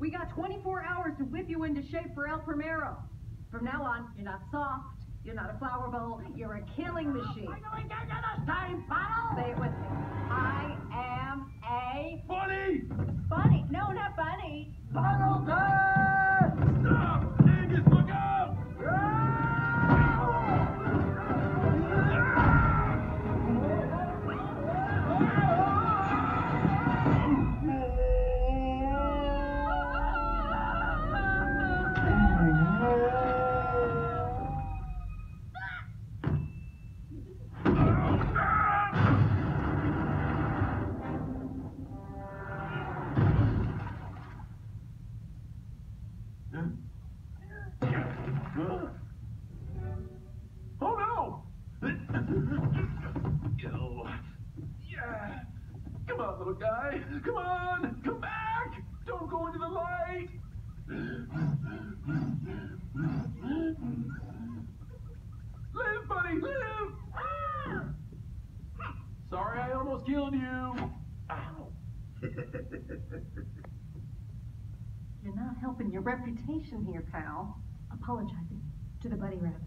We got 24 hours to whip you into shape for El Primero. From now on, you're not soft, you're not a flower bowl, you're a killing machine. Do we do this time, Oh no! Yeah. Come on, little guy. Come on. Come back. Don't go into the light. Live, buddy, live. Sorry, I almost killed you. Ow. You're not helping your reputation here, pal. Apologizing to the bunny rabbit.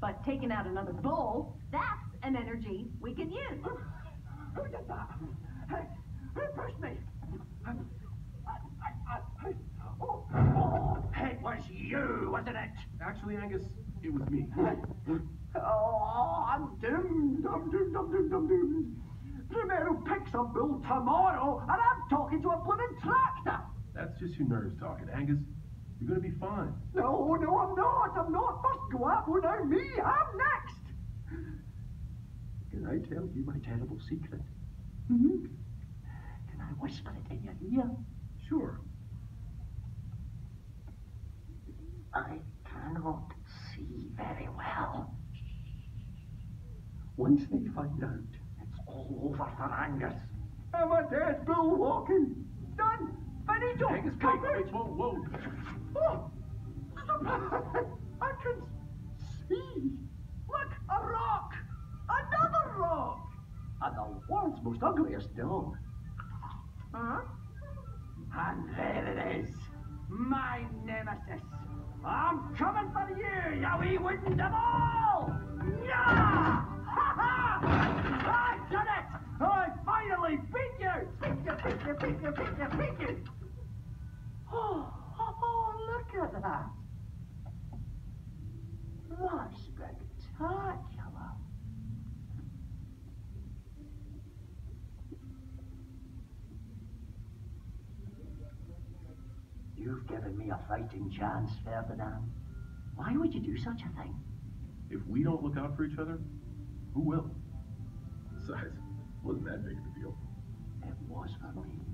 But taking out another bull, that's an energy we can use. Who did that? Hey, who pushed me? I, I, I, oh, oh, it was you, wasn't it? Actually, Angus, it was me. Oh, I'm doomed, I'm doomed, I'm doomed, I'm doomed. Primero picks a bull tomorrow, and I'm talking to a blooming tractor. That's just your nerves talking, Angus. You're gonna be fine. No, no, I'm not, I'm not. First Guapo, now me, I'm next. Can I tell you my terrible secret? Mm-hmm. Can I whisper it in your ear? Sure. I cannot see very well. Once they find out, it's all over for Angus. I'm a dead bull walking. Finito. Angus, wait, Covered. whoa, whoa. Oh, I can see. Look, a rock. Another rock. And the world's most ugliest dog. Huh? And there it is. My nemesis. I'm coming for you, you wee wooden devil! Yeah! Ha ha! I done it! I finally beat you! Beat you, beat you, beat you, beat you, beat you! Oh, oh, oh, look at that. That's spectacular. You've given me a fighting chance, Ferdinand. Why would you do such a thing? If we don't look out for each other, who will? Besides, wasn't that big of a deal. It was for me.